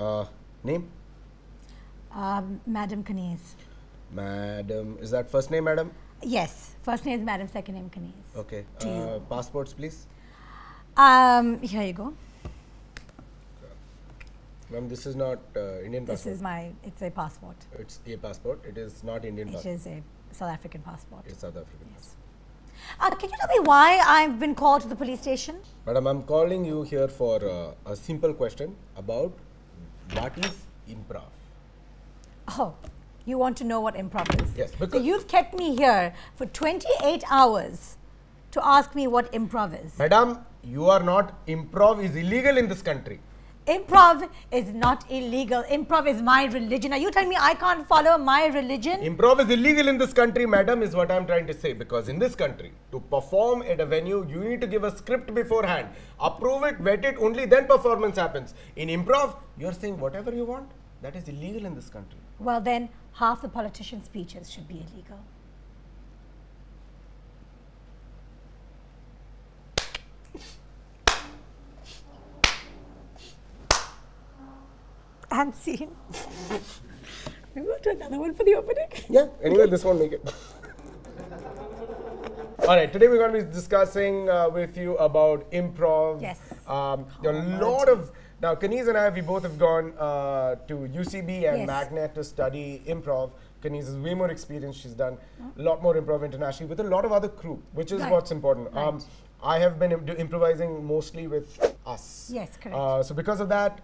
Uh, name? Um, Madam Kaneez. Madam. Is that first name, madam? Yes, first name is Madam, second name Kaneez. Okay. Uh, passports, please. Um, here you go. Ma'am, this is not uh, Indian This passport. is my, it's a passport. It's a passport. It is not Indian It passport. is a South African passport. It's South African. Yes. Uh, can you tell me why I've been called to the police station? Madam, I'm calling you here for uh, a simple question about what is improv. Oh, you want to know what improv is? Yes, So you've kept me here for 28 hours to ask me what improv is. Madam, you are not. Improv is illegal in this country. Improv is not illegal. Improv is my religion. Are you telling me I can't follow my religion? Improv is illegal in this country, madam, is what I'm trying to say. Because in this country, to perform at a venue, you need to give a script beforehand, approve it, vet it, only then performance happens. In improv, you're saying whatever you want. That is illegal in this country. Well, then half the politicians' speeches should be illegal. And scene. we go to another one for the opening. Yeah. Anyway, this won't make it. All right. Today we're going to be discussing uh, with you about improv. Yes. Um, there are a lot of now. Kaneez and I, we both have gone uh, to UCB and Yes. Magnet to study improv. Kaneez is way more experienced. She's done a lot more improv internationally with a lot of other crew, which is Right. what's important. Um, Right. I have been im- improvising mostly with us. Yes, correct. Uh, so because of that,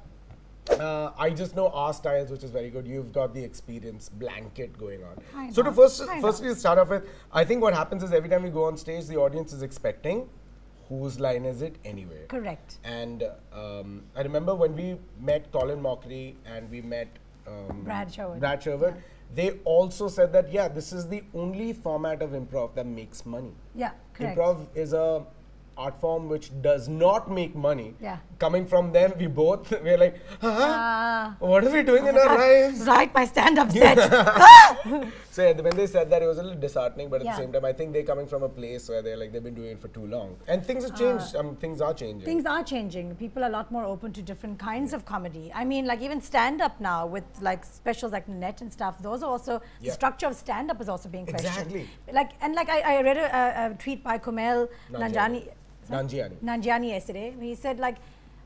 uh, I just know our styles, which is very good. You've got the experience blanket going on. Kind so to first, kind firstly, to start off with, I think what happens is every time we go on stage, the audience is expecting whose line is it anyway. Correct. And um, I remember when we met Colin Mochrie and we met um, Brad Sherwood. Brad Sherwood, They also said that yeah, this is the only format of improv that makes money. Yeah, correct. Improv is a art form which does not make money. Yeah. Coming from them, we both we're like, huh? Ah. what are we doing in our lives? Right, my stand-up set. So yeah, when they said that, it was a little disheartening, but at Yeah. the same time, I think they're coming from a place where they're like they've been doing it for too long, and things have changed. um, things are changing. Things are changing. People are a lot more open to different kinds of comedy. I mean, like even stand-up now with like specials like Net and stuff. Those are also the structure of stand-up is also being questioned. Exactly. Like and like I, I read a, a, a tweet by Kumail Nanjiani. Nanjiani. Nanjiani yesterday. He said like,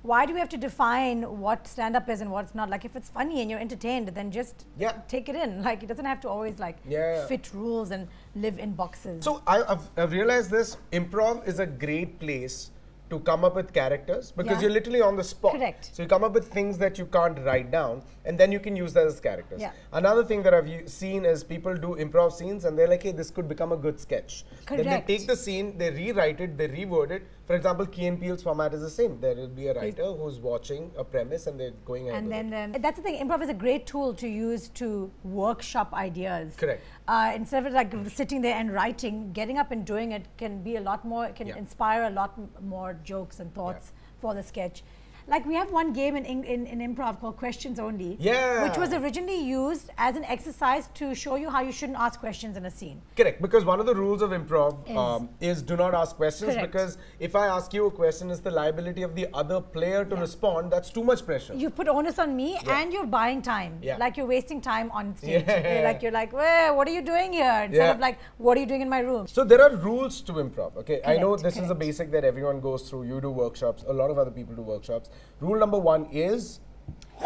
why do we have to define what stand-up is and what's not? Like if it's funny and you're entertained, then just Yeah. take it in. Like it doesn't have to always like Yeah. fit rules and live in boxes. So I, I've, I've realized this improv is a great place to come up with characters because Yeah. you're literally on the spot. Correct. So you come up with things that you can't write down, and then you can use that as characters. Yeah. Another thing that I've seen is people do improv scenes, and they're like, "Hey, this could become a good sketch." Correct. Then they take the scene, they rewrite it, they reword it. For example, Key and Peele's format is the same. There will be a writer who's watching a premise, and they're going ahead. and then um, that's the thing improv is a great tool to use to workshop ideas Correct. uh, instead of like sitting there and writing getting up and doing it can be a lot more it can Yeah. inspire a lot m- more jokes and thoughts for the sketch like we have one game in, in, in, improv called questions only Yeah. which was originally used as an exercise to show you how you shouldn't ask questions in a scene Correct, because one of the rules of improv Is- um, is do not ask questions Correct. because if I ask you a question, it's the liability of the other player to respond. That's too much pressure. you put onus on me Yeah. and you're buying time Yeah. like you're wasting time on stage Yeah. You're like you're like well, what are you doing here instead Yeah. of like what are you doing in my room so there are rules to improv. Okay, I know Correct, this is a basic that everyone goes through. You do workshops. A lot of other people do workshops. Rule number one is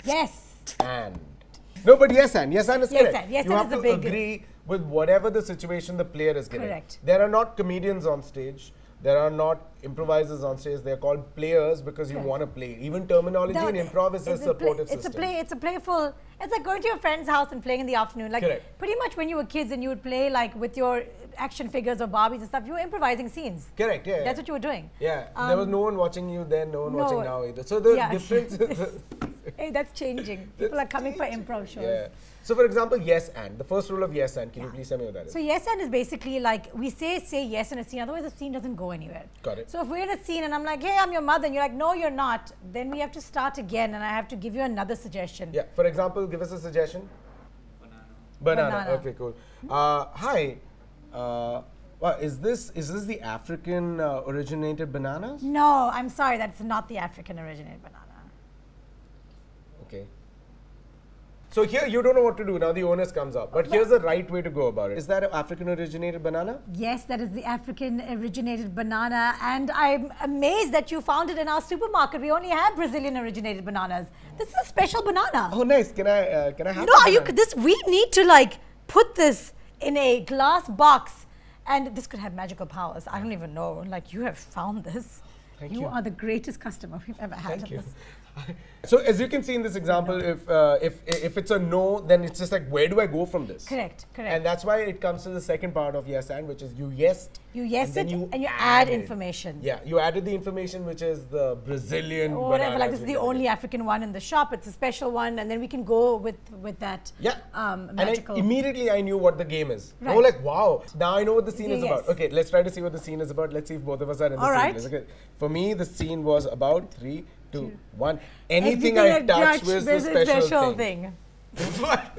yes and. No, but yes and yes and is Yes correct. and. Yes you and have is a to big- agree with whatever the situation the player is getting. Correct. There are not comedians on stage. There are not improvisers on stage. They're called players because you want to play. Even terminology No, in improv is a it's play- supportive it's system. a play it's a playful it's like going to your friend's house and playing in the afternoon like Correct. pretty much when you were kids and you would play like with your action figures or barbies and stuff you were improvising scenes Correct. Yeah. that's what you were doing Yeah, there was Um, no one watching you then, no one no, watching now either. So the yeah. difference is, hey that's changing people are coming for improv shows yeah. So for example, yes and the first rule of yes and. Can you please tell me what that is? So yes and is basically like we say say yes in a scene, otherwise the scene doesn't go anywhere. Got it. So if we're in a scene and I'm like, hey, I'm your mother, and you're like, no, you're not, then we have to start again, and I have to give you another suggestion. yeah. For example, give us a suggestion. Banana. Banana. Okay, cool. Uh, hi. Uh, well, is this is this the African uh, originated bananas? No, I'm sorry, that's not the African originated banana. Okay. So here you don't know what to do. Now the onus comes up. But here's the right way to go about it. Is that an African originated banana? Yes, that is the African originated banana. And I'm amazed that you found it in our supermarket. We only have Brazilian originated bananas. This is a special banana. Oh, nice. Can I uh, can I have? no, the are you banana? this we need to like put this in a glass box and this could have magical powers. I don't even know. Like you have found this. Thank you you. are the greatest customer we've ever had. Thank you. this. So as you can see in this example, if uh, if if it's a no, then it's just like where do I go from this? Correct, correct. And that's why it comes to the second part of yes and, which is you yes. You yes then it and you add information. Yeah, you added the information, which is the Brazilian. or whatever. Like this is the only African one in the shop. It's a special one, and then we can go with with that. Yeah. Um, and I, magical. immediately I knew what the game is. I Right. was like, wow, now I know what the scene Yeah, is yes. about. Okay, let's try to see what the scene is about. Let's see if both of us are in the All scene. right. Let's- Okay. For me, the scene was about three, two, Two. one. Anything, I touch was the is a special, thing. thing. What?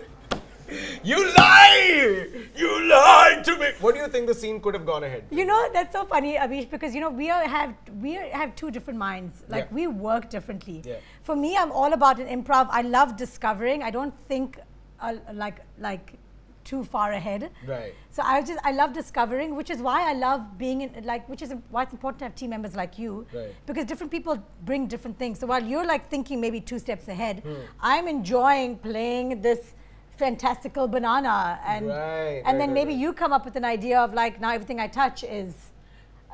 You lie! You lied to me! What do you think the scene could have gone ahead? You know that's so funny, Abish, because you know we are, have we are, have two different minds. Like Yeah. we work differently. Yeah. For me, I'm all about an improv. I love discovering. I don't think uh, like like too far ahead. Right. So I just I love discovering, which is why I love being in like which is why it's important to have team members like you, Right. because different people bring different things. So while you're like thinking maybe two steps ahead, Hmm. I'm enjoying playing this fantastical banana and Right, and right, then maybe you come up with an idea of like now everything I touch is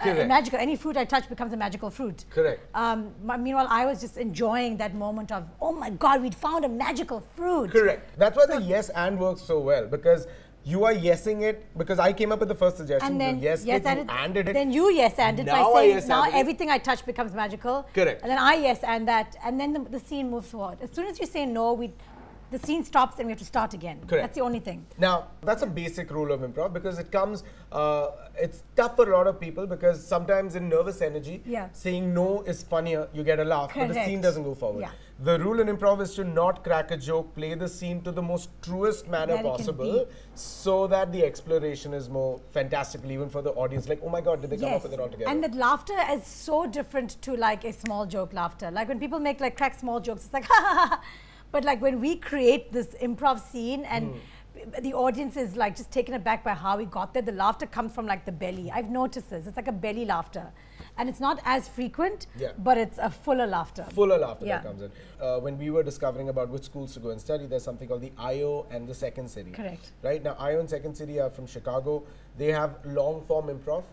uh, magical. Any fruit I touch becomes a magical fruit. Correct. Um, meanwhile, I was just enjoying that moment of oh my god, we'd found a magical fruit. Correct. That's why the yes and works so well because you are yesing it because I came up with the first suggestion. And then you yes, yes it, you and anded it. Then you yes and it by Now I saying yes now anded it. everything I touch becomes magical. Correct. And then I yes and that, and then the, the scene moves forward. As soon as you say no, we, the scene stops and we have to start again. Correct. That's the only thing. Now, that's a basic rule of improv because it comes, uh, it's tough for a lot of people because sometimes in nervous energy, Yeah. saying no is funnier, you get a laugh, but the scene doesn't go forward. Yeah. The rule in improv is to not crack a joke, play the scene to the most truest manner That possible so that the exploration is more fantastical even for the audience. Like, oh my god, did they come up with it all together? And that laughter is so different to like a small joke laughter. Like when people make like crack small jokes, it's like ha ha ha. But like when we create this improv scene and Hmm. the audience is like just taken aback by how we got there, the laughter comes from like the belly. I've noticed this. It's like a belly laughter. And it's not as frequent, Yeah. but it's a fuller laughter. fuller laughter Yeah. that comes in. Uh, when we were discovering about which schools to go and study, there's something called the IO and the Second City. Correct. Right now, IO and Second City are from Chicago. They have long form improv,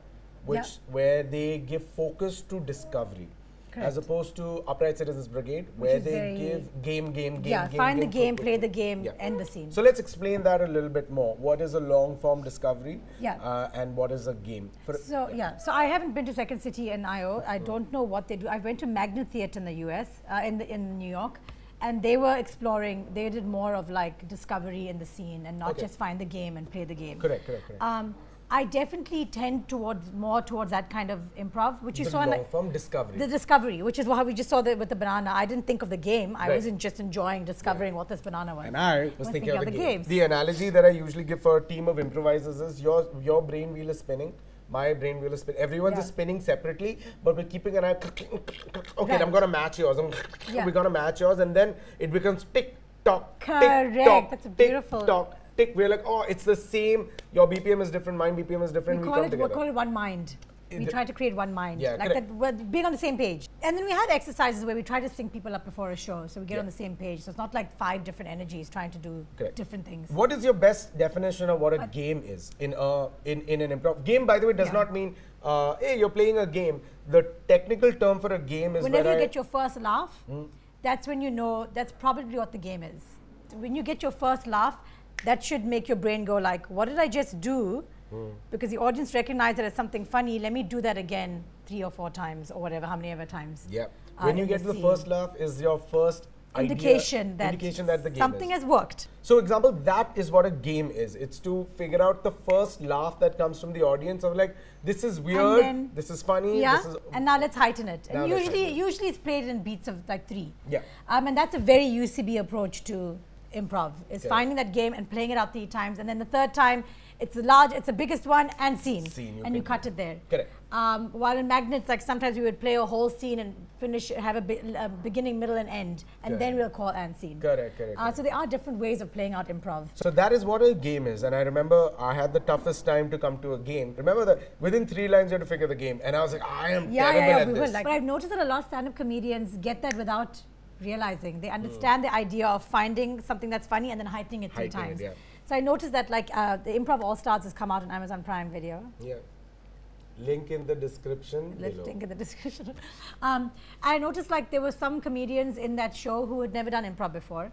which where they give focus to discovery. As opposed to Upright Citizens Brigade, where they give game, game, game, yeah, game. find the game, play the game, Yeah. end the scene. So let's explain that a little bit more. What is a long form discovery? Yeah. Uh, and what is a game? For, So yeah, so I haven't been to Second City and IO. I don't know what they do. I went to Magnet Theatre in the U.S. Uh, in the, in New York, and they were exploring. They did more of like discovery in the scene and not Okay. just find the game and play the game. Correct, correct, correct. Um, I definitely tend towards more towards that kind of improv, which you the saw in long like form discovery. the discovery, which is how we just saw the, with the banana. I didn't think of the game. I Right. wasn't just enjoying discovering what this banana was. And I was Was thinking of the, game. games. The analogy that I usually give for a team of improvisers is your your brain wheel is spinning, my brain wheel is spinning. Everyone's Yeah. is spinning separately, but we're keeping an eye. Okay, Right. I'm gonna match yours. I'm- Yeah. We're gonna match yours, and then it becomes tick tock, tick Correct. tock, That's a tick beautiful- tock, tick. We're like, oh, it's the same. Your BPM is different. Mine BPM is different. we We, call come it we call it one mind. We try to create one mind, Yeah, like correct. that, we're being on the same page. And then we had exercises where we try to sync people up before a show, so we get Yeah. on the same page. So it's not like five different energies trying to do Correct. different things. What is your best definition of what a game is in a in, in an improv game? By the way, does Yeah. not mean uh, hey you're playing a game. The technical term for a game is Whenever when you I- get your first laugh, Hmm. that's when you know that's probably what the game is. When you get your first laugh, that should make your brain go like, "What did I just do?" Hmm. Because the audience recognized it as something funny. Let me do that again three or four times, or whatever, how many ever times. Yeah. uh, When you get the to the first laugh is your first indication that indication that the game something is. has worked. So example, that is what a game is. It's to figure out the first laugh that comes from the audience of like, this is weird, then- this is funny, Yeah, this is and now let's heighten it. And usually, usually it's played in beats of like three. Yeah. Um, and that's a very UCB approach to improv. Is Correct. finding that game and playing it out three times, and then the third time, it's the large, it's the biggest one and scene, Scene, you and you cut it there. Correct. Um, while in magnets, like sometimes we would play a whole scene and finish, have a, a beginning, middle, and end, and then we'll call and scene. Correct, correct, Uh, correct. so there are different ways of playing out improv. So that is what a game is. And I remember I had the toughest time to come to a game. Remember that within three lines you had to figure the game. And I was like, I am Yeah, terrible yeah, yeah, at we this. will. Like, but I've noticed that a lot of stand-up comedians get that without realizing. Hmm. They understand the idea of finding something that's funny and then heightening it three Heightening it, times. yeah. So I noticed that like uh, the Improv All Stars has come out on Amazon Prime Video. yeah. Link in the description. Below. link in the description. um, I noticed like there were some comedians in that show who had never done improv before,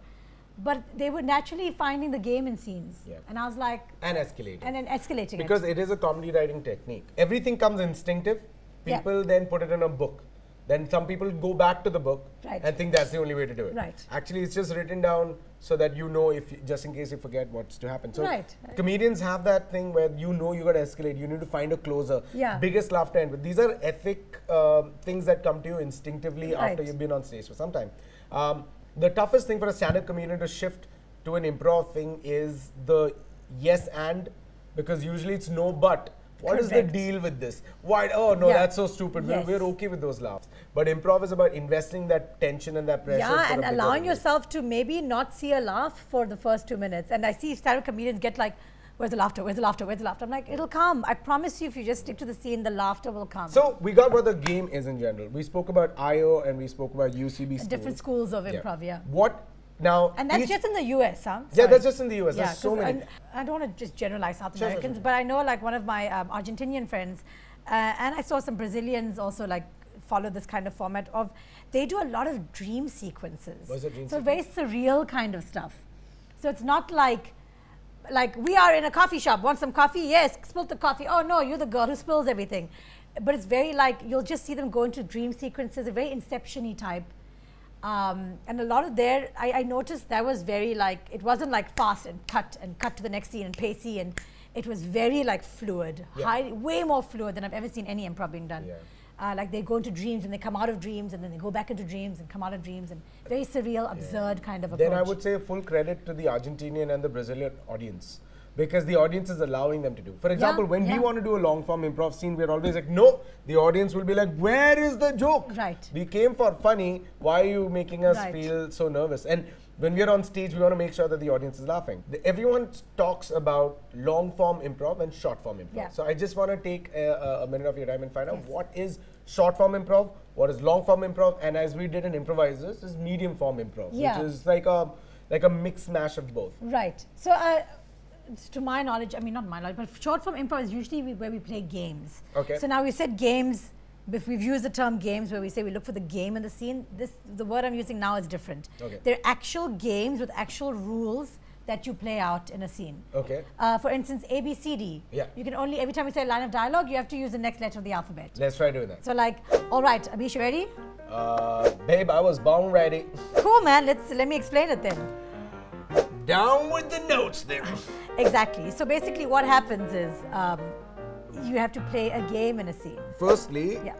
but they were naturally finding the game in scenes. Yeah. And I was like, And escalating. and then escalating because it. it is a comedy writing technique. Everything comes instinctive. Yeah. People then put it in a book. Then some people go back to the book Right. and think that's the only way to do it. Right. Actually, it's just written down so that you know if you, just in case you forget what's to happen. So Right. comedians have that thing where you know you got to escalate. You need to find a closer. Yeah. Biggest laughter end. But these are ethic um, things that come to you instinctively after you've been on stage for some time. Um, the toughest thing for a stand-up comedian to shift to an improv thing is the yes and because usually it's no but. What is the deal with this? Why? Oh no, Yeah. that's so stupid. Yes. We're, we're okay with those laughs. But improv is about investing that tension and that pressure. yeah, and allowing yourself to maybe not see a laugh for the first two minutes. And I see stand-up comedians get like, "Where's the laughter? Where's the laughter? Where's the laughter?" I'm like, "It'll come. I promise you. If you just stick to the scene, the laughter will come." So we got what the game is in general. We spoke about IO and we spoke about UCB different schools of improv, yeah. What now? And that's each- just in the US, huh? yeah, that's just in the US. There's so many. I, I don't want to just generalize South Sure, Americans, sure. but I know like one of my um, Argentinian friends, uh, and I saw some Brazilians also like follow this kind of format of they do a lot of dream sequences. What's a dream so very surreal kind of stuff. So it's not like like we are in a coffee shop, want some coffee? Yes, spilled the coffee. Oh no, you're the girl who spills everything. But it's very like you'll just see them go into dream sequences, a very inception-y type. Um, and a lot of their, I, I noticed that was very like, it wasn't like fast and cut and cut to the next scene and pacey and it was very like fluid, Yeah. high, way more fluid than I've ever seen any improv being done. Yeah. Uh, like they go into dreams and they come out of dreams and then they go back into dreams and come out of dreams and very surreal, absurd kind of approach. then I would say full credit to the Argentinian and the Brazilian audience because the audience is allowing them to do. For example, when yeah. we want to do a long form improv scene, we're always like, no, the audience will be like, where is the joke? Right. We came for funny. Why are you making us Right. feel so nervous? And when we're on stage, we want to make sure that the audience is laughing. The- everyone talks about long form improv and short form improv. Yeah. So I just want to take a, a- a minute of your time and find out Yes. what is short form improv, what is long form improv, and as we did in improvisers, is medium form improv, Yeah. which is like a like a mix mash of both. Right. So, uh, to my knowledge, I mean, not my knowledge, but short form improv is usually we, where we play games. Okay. So now we said games. If we've used the term games, where we say we look for the game in the scene, this the word I'm using now is different. Okay. They're actual games with actual rules that you play out in a scene. Okay. Uh, for instance, A B C D. Yeah. You can only every time you say a line of dialogue, you have to use the next letter of the alphabet. Let's try doing that. So like, all right, Abish, you ready? Uh, babe, I was born ready. Cool, man. Let's let me explain it then. Down with the notes there. Exactly. So basically, what happens is um, you have to play a game in a scene. Firstly, Yeah.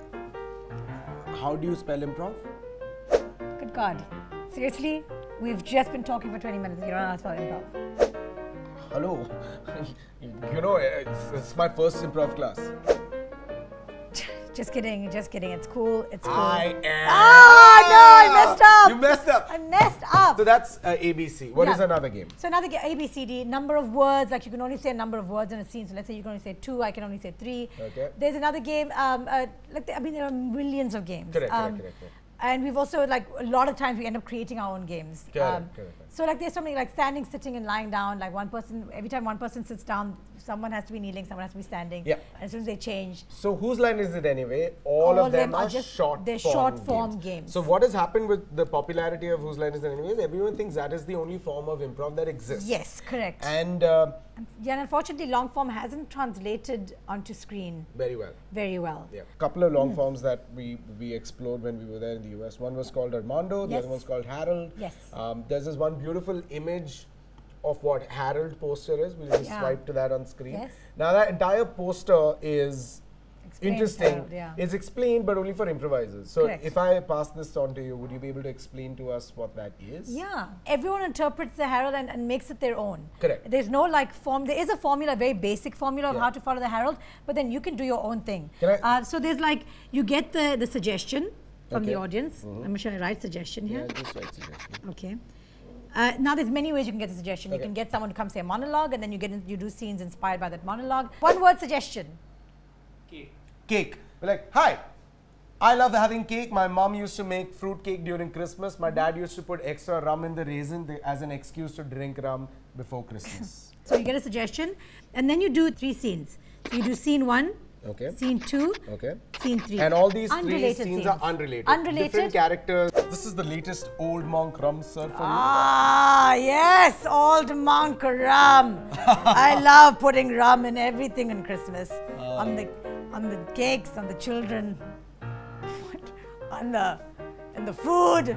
how do you spell improv? Good God. Seriously? We've just been talking for 20 minutes. You don't know how to spell improv. Hello. you know, it's, it's my first improv class. Just kidding. Just kidding. It's cool. It's cool. I am. Ah, no, I messed up. You messed up. I messed up. So that's uh, ABC. What is Yeah. another game? So another game, ABCD, number of words, like you can only say a number of words in a scene. So let's say you can only say two, I can only say three. Okay. There's another game, um, uh, like the, I mean, there are millions of games. Correct, correct, Um, correct, correct. And we've also, like, a lot of times we end up creating our own games. Um, Correct, correct, correct. So, like, there's something like standing, sitting, and lying down. Like, one person, every time one person sits down, someone has to be kneeling, someone has to be standing. Yeah. And as soon as they change, So whose line is it anyway? All, of them, are, just short they're form short form games. So what has happened with the popularity of whose line is it anyway? is Everyone thinks that is the only form of improv that exists. yes, correct. And uh, yeah, and unfortunately, long form hasn't translated onto screen very well. very well. Yeah. Couple of long forms that we we explored when we were there in the US. One was called Armando. The Yes. other one's called Harold. Yes. Um, there's this one beautiful image of what Harold poster is. We'll just Yeah. swipe to that on screen. Yes. Now that entire poster is explains Interesting. Harold, yeah. It's explained, but only for improvisers. So Correct. if I pass this on to you, would you be able to explain to us what that is? Yeah, everyone interprets the Harold and, and makes it their own. Correct. There's no like form. There is a formula, a very basic formula of Yeah. how to follow the Harold, but then you can do your own thing. Can I- uh, so there's like you get the the suggestion from the Okay. audience. I'm sure I write suggestion Yeah, here. just write suggestion. Okay. Uh, now there's many ways you can get the suggestion. You can get someone to come say a monologue, and then you get in, you do scenes inspired by that monologue. One word suggestion. Cake. We're like, hi. I love having cake. My mom used to make fruit cake during Christmas. My dad used to put extra rum in the raisin th- as an excuse to drink rum before Christmas. So you get a suggestion, and then you do three scenes. So you do scene one, Okay. scene two, Okay. scene three. And all these three Unrelated scenes, are unrelated. Unrelated. Different characters. This is the latest Old Monk rum sir for Ah, yes, old monk rum. I love putting rum in everything in Christmas. On the on the cakes, on the children, on the in the food,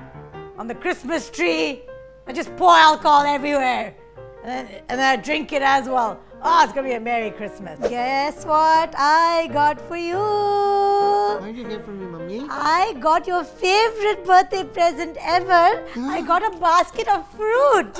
on the Christmas tree. I just pour alcohol everywhere. And then, and then I drink it as well. Oh, it's gonna be a Merry Christmas. Guess what I got for you? What did you get from me, mummy? I got your favorite birthday present ever. I got a basket of fruit.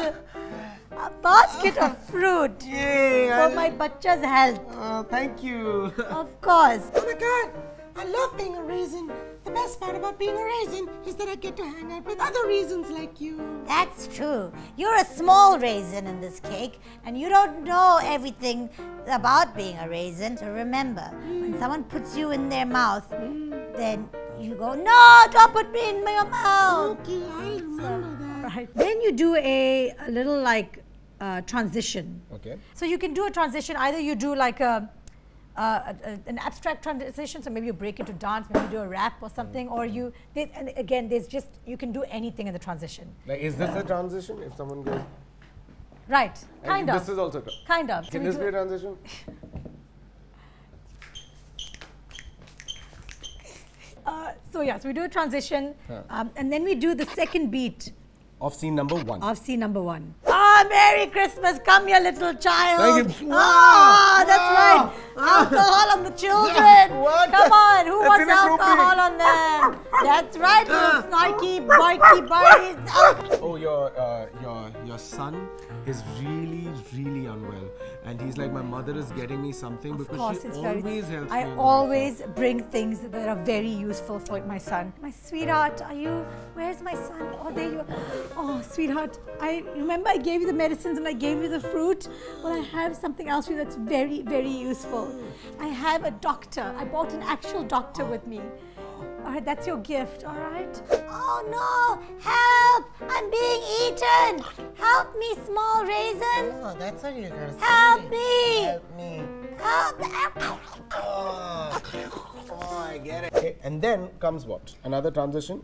A basket of fruit. Yay! For my bachcha's health. Uh, thank you. Of course. Oh my god, I love being a raisin. The best part about being a raisin is that I get to hang out with other raisins like you. That's true. You're a small raisin in this cake, and you don't know everything about being a raisin. So remember, when someone puts you in their mouth, then you go, No, don't put me in my mouth. Okay, I'll remember that. Right. Then you do a, a little like uh, transition. Okay. So you can do a transition. Either you do like a, a, a- an abstract transition. So maybe you break into dance, maybe you do a rap or something, or you. There, and again, there's just you can do anything in the transition. Like, is this a transition? If someone goes. Right. And Kind this is also. Kind of. Can we this be a transition? uh, so yeah, so we do a transition, Huh. um, and then we do the second beat Of scene number one. of scene number one. Ah, Merry Christmas! Come, here, little child. Thank you. Ah, that's Wow. right. Alcohol on the children. What? Come on, who That's wants alcohol on them? That's right, little snarky, boyky, boy. Ah. Oh, your uh, your your son is really really unwell, and he's like, my mother is getting me something Of because course, she it's always very. helps I me. the always bring things that are very useful for my son. My sweetheart, are you? Where's my son? Oh, there you are. Oh, sweetheart, I remember I gave you the medicines and I gave you the fruit. Well, I have something else for you that's very, very useful. I have a doctor. I bought an actual doctor with me. All right, that's your gift. All right. Oh no! Help! I'm being eaten. Help me, small raisin. Oh, that's what you're gonna say. Help me! Help me. Help! Oh, oh, I get it. Okay, and then comes what? Another transition.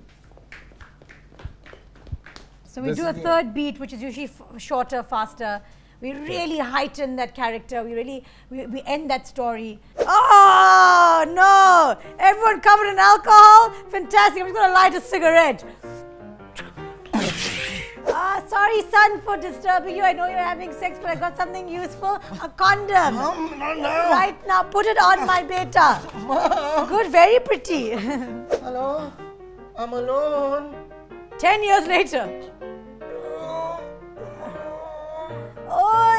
So we This do a third beat, which is usually f- shorter, faster. We really heighten that character. We really we, we end that story. Oh no! Everyone covered in alcohol. Fantastic! I'm just gonna light a cigarette. Ah, sorry, son, for disturbing you. I know you're having sex, but I got something useful. A condom. Um, no, no. Right now, put it on, my beta. Good, very pretty. Hello? I'm alone. Ten years later.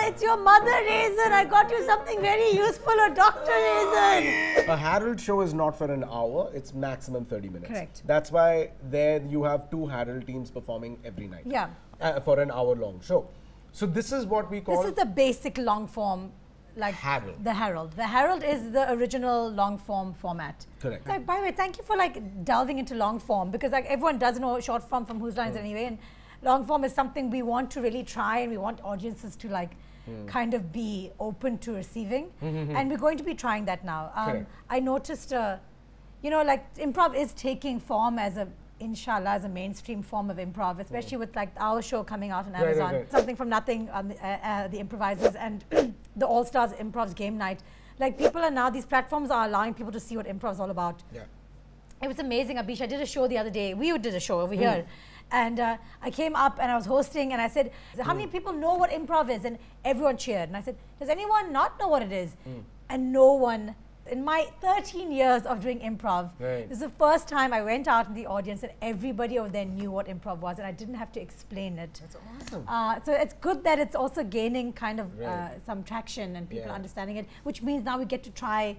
It's your mother raisin. I got you something very useful, a doctor raisin. A Harold show is not for an hour, it's maximum 30 minutes. Correct. That's why there you have two Harold teams performing every night. Yeah. Uh, for an hour long show. So this is what we call This is the basic long form, like Harold. the Harold. The Harold is the original long form format. Correct. So, by the way, thank you for like delving into long form because like everyone does know short form from whose lines anyway, and long form is something we want to really try and we want audiences to like Hmm. kind of be open to receiving, and we're going to be trying that now. Um, I noticed, uh, you know, like improv is taking form as a inshallah as a mainstream form of improv especially with like our show coming out on right, amazon right. something from nothing on the, uh, uh, the improvisers and the all stars improv's game night like people are now these platforms are allowing people to see what improv is all about Yeah. it was amazing, Abish. I did a show the other day. We did a show over here. And uh, I came up and I was hosting and I said, How many people know what improv is? And everyone cheered. And I said, Does anyone not know what it is? Hmm. And no one in my 13 years of doing improv, Right. this is the first time I went out in the audience and everybody over there knew what improv was, and I didn't have to explain it. That's awesome. Uh, so it's good that it's also gaining kind of uh, some traction and people Yeah. understanding it, which means now we get to try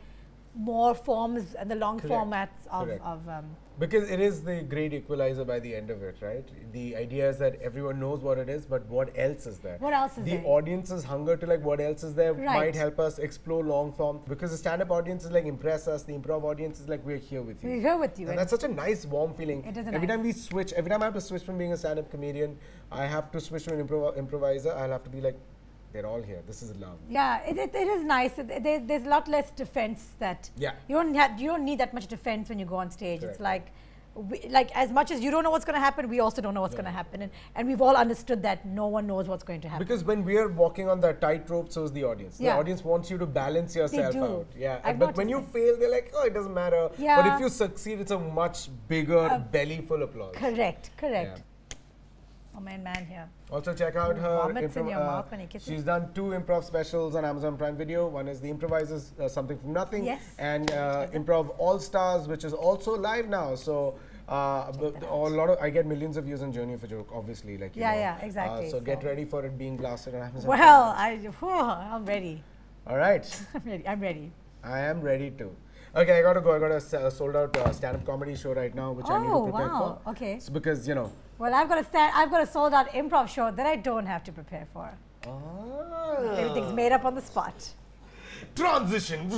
more forms and the long Correct. formats of, Correct. of um, Because it is the great equalizer by the end of it, right? The idea is that everyone knows what it is, but what else is there? What else is there? the there? audience's hunger to like what else is there Right. might help us explore long form. Because the stand-up audience is like impress us, the improv audience is like we're here with you. we're here with you. And that's such a nice, warm feeling. It is every nice- time we switch, every time I have to switch from being a stand-up comedian, I have to switch to an improv- improviser. I'll have to be like, they're all here. This is love. Yeah, it, it, it is nice. There, there's a lot less defense that Yeah. you don't have. You don't need that much defense when you go on stage. It's like, we, like as much as you don't know what's going to happen, we also don't know what's going to happen, and, and we've all understood that no one knows what's going to happen. Because when we are walking on that tightrope, so is the audience. Yeah. The audience wants you to balance yourself out. Yeah. I've but when you noticed fail, they're like, oh, it doesn't matter. Yeah. But if you succeed, it's a much bigger, uh, bellyful applause. correct, correct. Yeah. Oh man, man here. Also, check out her. Vomits in improv- your mouth when you she's done two improv specials on Amazon Prime Video. One is The Improvisers, uh, Something from Nothing. Yes. And uh, Improv All Stars, which is also live now. So. Uh, a lot of I get millions of views on Journey of a Joke, obviously. Like you Yeah, know. yeah, exactly, Uh, so, get ready for it being blasted on Amazon. Well, I, whew, I'm ready. All right. I'm ready. I'm ready. I am ready to. Okay, I gotta go. I got a uh, sold out uh, stand up comedy show right now, which I need to Oh, prepare wow. for. Okay. It's because, you know. Well, I've got a stand. I've got a sold out improv show that I don't have to prepare for. Ah. Everything's made up on the spot. Transition.